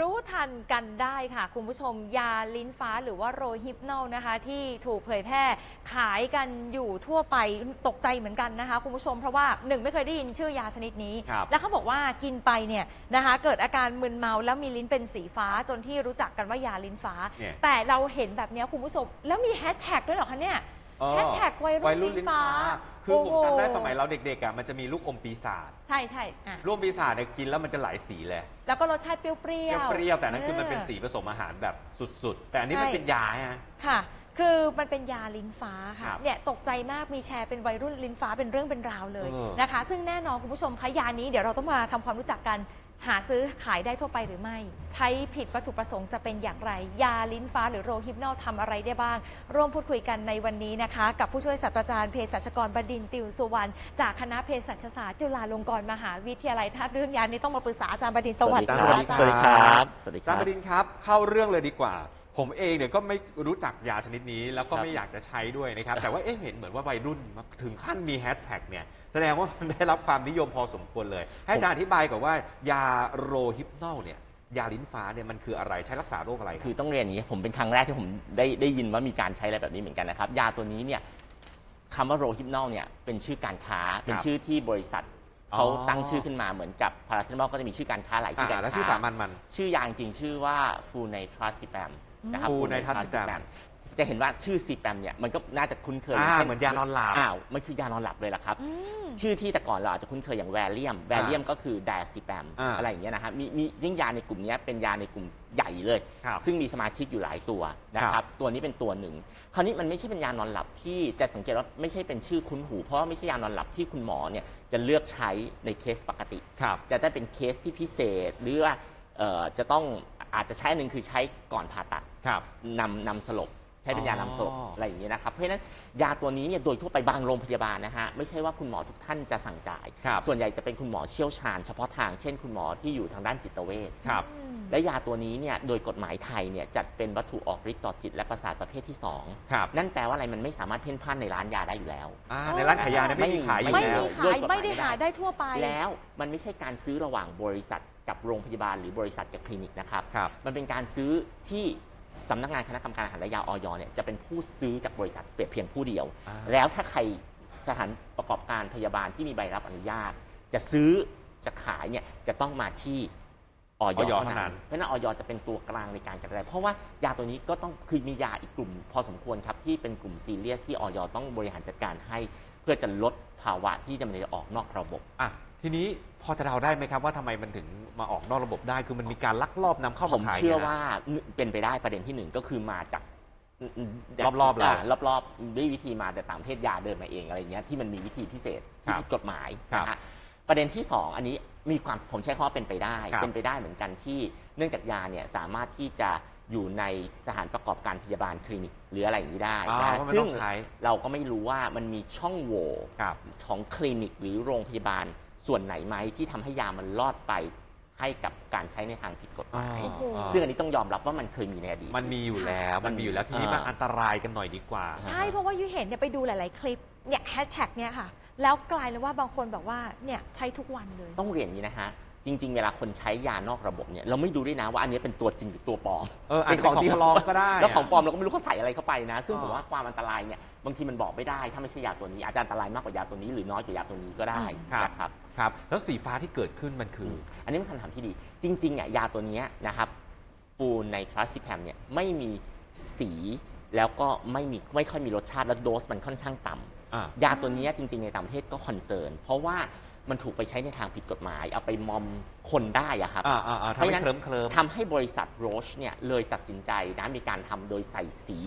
รู้ทันกันได้ค่ะ คุณผู้ชมยาลิ้นฟ้าหรือว่าโรฮิปโนลนะคะ ที่ถูกเผยแพร่ขายกันอยู่ทั่วไปตกใจเหมือนกันนะคะ คุณผู้ชมเพราะว่าหนึ่งไม่เคยได้ยินชื่อยาชนิดนี้ ครับแล้วเขาบอกว่ากินไปเนี่ยนะคะ เกิดอาการมึนเมาแล้วมีลิ้นเป็นสีฟ้าจนที่รู้จักกันว่ายาลิ้นฟ้า เนี่ย แต่เราเห็นแบบเนี้ยคุณผู้ชม แล้วมีแฮชแท็กด้วยเหรอคะเนี่ยเออแฮชแท็กวัยรุ่นลิ้นฟ้าคือผมจำได้โอ้โหสมัยเราเด็กๆอะมันจะมีลูกอมปีศาจใช่ใช่อะลูกอมปีศาจเนี่ยกินแล้วมันจะหลายสีเลย แล้วก็รสชาติเปรี้ยวๆ เปรี้ยวๆแต่อันนั่นคือมันเป็นอสีผสมอาหารแบบสุดๆ แต่อันนี้มันใช่เป็นยาฮะ ค่ะ คือมันเป็นยาลิ้นฟ้าครัค่ะบเนี่ยตกใจมากมีแชร์เป็นวัยรุ่นลิ้นฟ้าเป็นเรื่องเป็นราวเลยเออ นะคะ ซึ่งแน่นอนคุณผู้ชมคะยานี้เดี๋ยวเราต้องมาทำความรู้จักกัน หาซื้อขายได้ทั่วไปหรือไม่ ใช้ผิดวัตถุประสงค์จะเป็นอย่างไร ยาลิ้นฟ้าหรือโรฮิปโนลทำอะไรได้บ้าง ร่วมพูดคุยกันในวันนี้นะคะ กับผู้ช่วยศาสตราจารย์เภสัชกรบดินทร์ติวสุวรรณจากคณะเภสัชศาสตร์จุฬาลงกรณ์มหาวิทยาลัยถ้าเรื่องยานี้ต้องมาปรึกษาอาจารย์บดินทร์สวัสดีสวัสดีค่ะสวัสดีครับ สวัสดีคอาจารรับย์บดินทร์ครับเข้าเรื่องเลยดีกว่า ผมเองเนี่ยก็ไม่รู้จักยาชนิดนี้ แล้วก็ครับไม่อยากจะใช้ด้วยนะครับ แต่ว่าเอ๊ะเห็นเหมือนว่าวัยรุ่นถึงขั้นมีแฮชแท็กเนี่ยแสดงว่ามันได้รับความนิยมพอสมควรเลย ให้อาจารย์อธิบายก่อนว่ายาโรฮิปโนลเนี่ยยาลิ้นฟ้าเนี่ยมันคืออะไรใช้รักษาโรคอะไรรับคือต้องเรียนอย่างนี้ผมเป็นครั้งแรกที่ผมได้ได้ยินว่ามีการใช้อะไรแบบนี้เหมือนกันนะครับ ยาตัวนี้เนี่ยคำว่าโรฮิปนอลเนี่ยเป็นชื่อการค้าเป็นชื่อที่บริษัทอ๋อเขาตั้งชื่อขึ้นมาเหมือนกับพาราเซตามอลก็จะมีชื่อการค้าหลายชื่ออ่าการแล้วค้าชื่อสามัญมัน ชื่อยาจริงๆชื่อว่า Flunitrazepam นะครับ Flunitrazepam จะเห็นว่าชื่อ zepam เนี่ยมันก็น่าจะคุ้นเคยอ่าใช่เหมือนยานอนหลับ อ้าวมันคือยานอนหลับเลยล่ะครับ อืม ชื่อที่แต่ก่อนเราอาจจะคุ้นเคยอย่าง Valium Valium ก็คือ Diazepam อ่า อะไรอย่างเงี้ยนะครับมีมียิ่งยาในกลุ่มเนี้ยเป็นยาในกลุ่มใหญ่เลย ครับ ซึ่งมีสมาชิกอยู่หลายตัวนะครับครับ ตัวนี้เป็นตัวหนึ่ง คราวนี้มันไม่ใช่เป็นยานอนหลับที่จะสังเกตว่าไม่ใช่เป็นชื่อคุ้นหู เพราะว่าไม่ใช่ยานอนหลับที่คุณหมอเนี่ยจะเลือกใช้ในเคสปกติ ครับ จะได้เป็นเคสที่พิเศษหรือว่าเอ่อจะต้องอาจจะใช้อันหนึ่งคือใช้ก่อนผ่าตัด ครับนำนำสลบใช้เป็นยานำสลบอ๋อ อะไรอย่างเงี้ยนะครับเพราะฉะนั้นยาตัวนี้เนี่ยโดยทั่วไปบางโรงพยาบาลนะฮะไม่ใช่ว่าคุณหมอทุกท่านจะสั่งจ่าย ครับส่วนใหญ่จะเป็นคุณหมอเชี่ยวชาญเฉพาะทางเช่นคุณหมอที่อยู่ทางด้านจิตเวชครับ อืม และยาตัวนี้เนี่ยโดยกฎหมายไทยเนี่ยจัดเป็นวัตถุออกฤทธิ์ต่อจิตและประสาทประเภทที่ครับ2นั่นแปลว่าอะไรมันไม่สามารถเพ่นพ่านในร้านยาได้อยู่แล้ว อ่าในร้านขายยาเนี่ยไม่มีขายอยู่ไม่แล้วมีขายไม่ได้หาได้ทั่วไป แล้วมันไม่ใช่การซื้อระหว่างบริษัทกับโรงพยาบาลหรือบริษัทกับคลินิกนะครับ ครับ มันเป็นการซื้อที่ สำนักงานคณะกรรมการอาหารและยาออยเนี่ยจะเป็นผู้ซื้อจากบริษัทเพียงผู้เดียว อ่า แล้วถ้าใครสถานประกอบการพยาบาลที่มีใบรับอนุญาต จะซื้อจะขายเนี่ยจะต้องมาที่ออยออยเท่าเท่านั้นั้นนเพราะฉะนั้นออยจะเป็นตัวกลางในการกระจายเพราะว่ายาตัวนี้ก็ต้องคือมียาอีกกลุ่ม พอสมควรครับที่เป็นกลุ่มซีเรียสที่ออยต้องบริหารจัดการให้ เพื่อจะลดภาวะที่จะมันจะออกนอกระบบ อะทีนี้ พอจะเดาได้ไหมครับว่าทำไมมันถึงมาออกนอกระบบได้ คือมันมีการลักลอบนำเข้าผมามขายเชื่อนี่ยนะว่าเป็นไปได้ประเด็นที่หนึ่งก็คือมาจากรอบๆเรารอบรอบๆด้วยวิธีมาแต่ต่างประเทศยาเดินมาเองอะไรเงี้ยที่มันมีวิธีพิเศษที่ครับผิดกฎหมายครับนะฮะประเด็นที่สองอันนี้มีความผมใช้คำว่าเป็นไปได้ครับเป็นไปได้เหมือนกันที่เนื่องจากยาเนี่ยสามารถที่จะ อยู่ในสถานประกอบการพยาบาลคลินิกหรืออะไรอย่างนี้ได้อ่านะเพราะมันซึ่ต้งองใช้เราก็ไม่รู้ว่ามันมีช่องโหว่ครับของคลินิกหรือโรงพยาบาลส่วนไหนไหมที่ทำให้ยามันรอดไปให้กับการใช้ในทางผิดกฎหมายโอ้โหซึ่งอันนี้ต้องยอมรับว่ามันเคยมีในอดีต มันมีอยู่แล้วมันมีอยู่แล้วทีนี้อ่ามัมันอันตรายกันหน่อยดีกว่า ใช่เพราะว่ายุ้ยเห็นเนี่ยไปดูหลาย ๆ คลิปเนี่ยแฮชแท็กเนี่ยค่ะ แล้วกลายเลยว่าบางคนแบบว่าเนี่ยใช้ทุกวันเลย ต้องเรียนอย่างนี้นะฮะ จริง ๆ เวลาคนใช้ยานอกระบบเนี่ยเราไม่ดูด้วยนะว่าอันนี้เป็นตัวจริงหรือตัวปลอมเอออาจจะเป็นของปลอมก็ได้แล้วของปลอมอะเราก็ไม่รู้เขาใส่อะไรเข้าไปนะ ซึ่งอ่าผมว่าความอันตรายเนี่ยบางทีมันบอกไม่ได้ถ้าไม่ใช่ยาตัวนี้อาจจะอันตรายมากกว่ายาตัวนี้หรือน้อยกว่ายาตัวนี้ก็ได้ครับนะครับครับแล้วสีฟ้าที่เกิดขึ้นมันคือ อันนี้เป็นคำถามที่ดี จริงๆอะยาตัวเนี้ยนะครับ Flunitrazepam เนี่ยไม่มีสีแล้วก็ไม่มีไม่ค่อยมีรสชาติและโดสมันค่อนข้างต่ำอ่ายาตัวเนี้ยจริง ๆในต่างประเทศก็ concern เพราะว่า มันถูกไปใช้ในทางผิดกฎหมาย เอาไปมอมคนได้อะครับอ่าอ่าอ่าทำให้เคลิ้มเคลิ้ม ทำให้บริษัทโรชเนี่ยเลยตัดสินใจนะมีการทำโดยใส่สี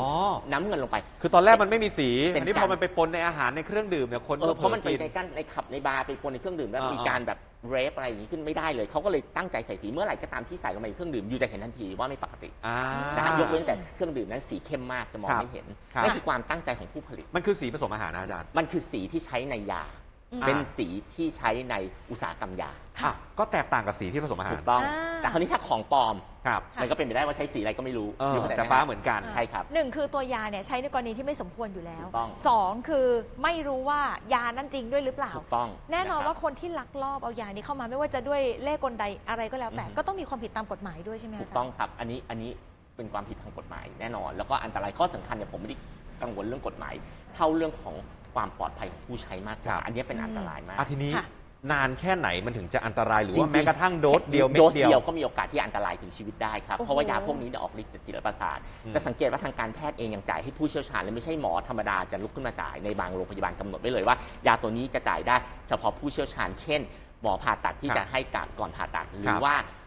อ๋อ น้ำเงินลงไป คือตอนแรกมันไม่มีสี เป็นอันนี้การพอมันไปปนในอาหารในเครื่องดื่มเนี่ยคนเออเพราะมันผไปลอกิ ในกันในขับในบาร์ไปปนในเครื่องดื่มแล้วอ่ามี มีการแบบเรฟอะไรอย่างนี้ขึ้นไม่ได้เลยเขาก็เลยตั้งใจใส่สีเมื่อไหร่ก็ตามที่ใส่ลงไปในเครื่องดื่มอยู่จะเห็นทันทีว่าไม่ปกติอ่า นะฮะยกเว้นแต่เครื่องดื่มนั้นสีเข้มมากจะมองครับไม่เห็นครับ นั่นคือความตั้งใจของผู้ผลิต มันคือสีผสมอาหารนะอาจารย์ มันคือสีที่ใช้ในยาอืม เป็นสีที่ใช้ในอุตสาหกรรมยาอะก็แตกต่างกับสีที่ผสมอาหาถูร กต้อง อ่า แต่คราวนี้ถ้าของปลอม ครับ ค่ะ มันก็เป็นไปได้ว่าใช้สีอะไรก็ไม่รู้เอออยู่ข้งในแต่ฟ้าเหมือนกัน ใช่ครับ หนึ่งคือตัวยาเนี่ยใช้ในกรณีที่ไม่สมควรอยู่แล้วถูกต้อง สองคือไม่รู้ว่ายานั้นจริงด้วยหรือเปล่า ถูกต้องแน่นอนะครับว่าคนที่ลักลอบเอายานี้เข้ามาไม่ว่าจะด้วยเล่ห์กลใดอะไรก็แล้วแต่ อือฮึ ก็ต้องมีความผิดตามกฎหมายด้วยใช่ไหมถูอากจารย์ต้องครับ อันนี้อันนี้เป็นความผิดทางกฎหมายแน่นอน แล้วก็อันตรายข้อสำคัญเนี่ยผมไม่ได้กังวลเรื่องกฎหมาย เท่าเรื่องของ ความปลอดภัยของผู้ใช้มากกครัว่าบอันนี้เป็นอันตรายมาก อะทีนี้ค่ะ นานแค่ไหนมันถึงจะอันตรายหรือว่าจงๆ แม้กระทั่งโดสเดียวเม็ดโดสเดียวเดียวก็มีโอกาสที่อันตรายถึงชีวิตได้ครับ โอ้โห เพราะว่ายาพวกนี้เนี่ยออกฤทธิ์ต่อจิตประสาท อืม จะสังเกตว่าทางการแพทย์เองยังจ่ายให้ผู้เชี่ยวชาญและไม่ใช่หมอธรรมดาจะลุกขึ้นมาจ่ายในบางโรงพยาบาลกำหนดไว้เลยว่า ยาตัวนี้จะจ่ายได้เฉพาะผู้เชี่ยวชาญ เช่น หมอผ่าตัดที่ครับจะให้การก่อนผ่าตัด หรืครัอบว่าเอ่อ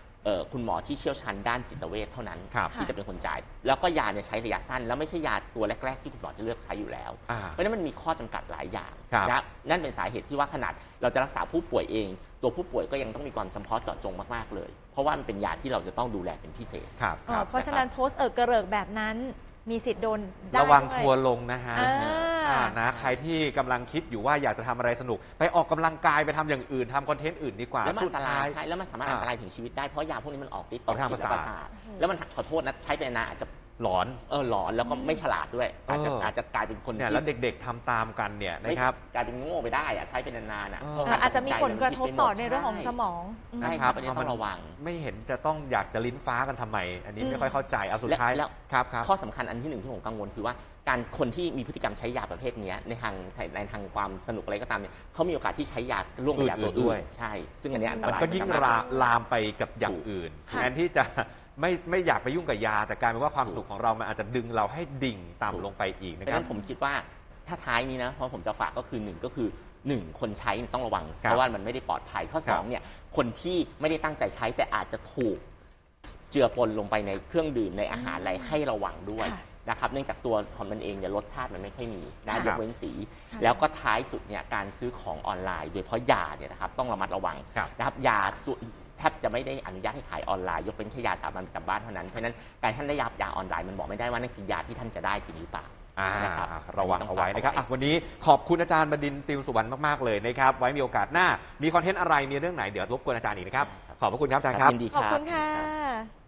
คุณหมอที่เชี่ยวชาญด้านจิตเวชเท่านั้นครับที่จะเป็นคนจ่าย แล้วก็ยาเนี่ยใช้ระยะสั้น แล้วไม่ใช่ยาตัวแรก ๆ ที่คุณหมอจะเลือกใช้อยู่แล้วอ่าเพราะฉะนั้นมันมีข้อจำกัดหลายอย่างครับนะนั่นเป็นสาเหตุที่ว่าขนาดเราจะรักษาผู้ป่วยเอง ตัวผู้ป่วยก็ยังต้องมีความจำเพาะเจาะจงมากๆเลย เพราะว่ามันเป็นยาที่เราจะต้องดูแลเป็นพิเศษครับอ๋อครับเพราะฉะนั้นโพสต์เอิกกระเริกแบบนั้น มีสิทธิ์โดนได้ระวังด้ย ทัวร์ลงนะฮะอ่า อ่านะใครที่กำลังคิดอยู่ว่าอยากจะทำอะไรสนุก ไปออกกำลังกายไปทำอย่างอื่นทำคอนเทนต์อื่นดีกว่าแล้วมันสุอัดนตราท้ายยใช่แล้วมันสามารถอ่าอันตรายถึงชีวิตได้เพราะยาพวกนี้มันออกฤทธิ์ออกทางจิตประสาททแล้วมันขอโทษนะใช้ไปนานๆอาจจะ หลอนเออหลอนแล้วก็ไม่ฉลาดด้วย อาจจะเออออาจจะกลายเป็นคนเนี่ยที่แล้วเด็กๆทำตามกันเนี่ยไม่นะครับกลายเป็นโง่ไปได้อะใช้เป็นนานๆอะเออเพราเอ่ออาจจะมีผลกระทบต่อในเรื่องของสมององอืมใช่นะคครัรับบอันนี้ต้องระวัง ไม่เห็นจะต้องอยากจะลิ้นฟ้ากันทำไม อันนี้อืมไม่ค่อยเข้าใจเอาสุดท้ายแล้วครับครับข้อสำคัญอันที่หนึ่งที่ผมกังวลคือว่าการคนที่มีพฤติกรรมใช้ยาประเภทเนี้ยในทางในทางความสนุกอะไรก็ตามเนี่ยเขามีโอกาสที่ใช้ยาร่วมกับยาตัวอื่นๆด้อื่วยนใช่ ซึ่งอันเนี้ยอันตมันรายก็ยิ่งเหมือนรากันลามไปกับอย่างอื่นค่ะแทนที่จะ ไม่ไม่อยากไปยุ่งกับยา แต่กลายเป็นว่าความสนุกของเรามันอาจจะดึงเราให้ดิ่งต่ำลงไปอีกดันะงครันั้บนผมคิดว่าถ้าท้ายนี้นะ เพราะผมจะฝากก็คือหนึ่งก็คือหนึ่งคนใช้ต้องระวัง ครับเพราะว่ามันไม่ได้ปลอดภัยข้อสองเนี่ยคนที่ไม่ได้ตั้งใจใช้แต่อาจจะถูกเจือปนลงไปในเครื่องดื่มในอาหารอะไรให้ระวังด้วยค่ะนะครับเนื่องจากตัวของมันเองเนี่ยรสชาติมันไม่ค่อยมีนะค่ะยกเว้นสี ค่ะแล้วก็ท้ายสุดเนี่ยการซื้อของออนไลน์ โดยเฉพาะยาเนี่ยนะครับต้องระมัดระวังครับ นะครับยาส่วน แทบจะไม่ได้อนุญาตให้ขายออนไลน์ ยกเว้นแค่ยาสามัญประจำบ้านเท่านั้น เพราะฉะนั้นการท่านได้ยายาออนไลน์มันบอกไม่ได้ว่านั่นคือยาที่ท่านจะได้จริงหรือเปล่าอ่านะครับระวังเอาไว้นะครับอันนี้ต้องฝากเอาไว้อะวันนี้ขอบคุณอาจารย์บดินทร์ติวสุวรรณมาก ๆ เลยนะครับ ไว้มีโอกาสหน้า มีคอนเทนต์อะไรมีเรื่องไหนเดี๋ยวรบกวนอาจารย์อีกนะครับ ขอบพระคุณครับอาจารย์ครับยินดีขอบรับคุณค่ะรับ